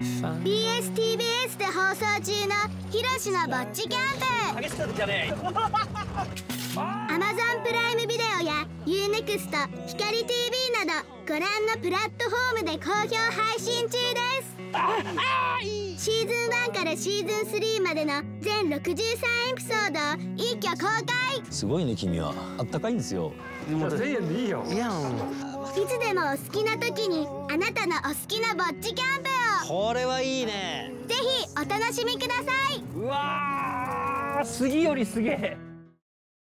BSTBS で放送中のひろしのぼっちキャンプ。激しかったじゃねえ Amazon プライムビデオや UNEXT 光 TV などご覧のプラットフォームで好評配信中です。シーズン1からシーズン3までの全63エピソードを一挙公開。すごいね君は。あったかいんですよ。もう1000円でいいよ。いやいつでもお好きな時にあなたのお好きなぼっちキャンプ。をこれはいいね。ぜひお楽しみください。うわー杉よりすげえ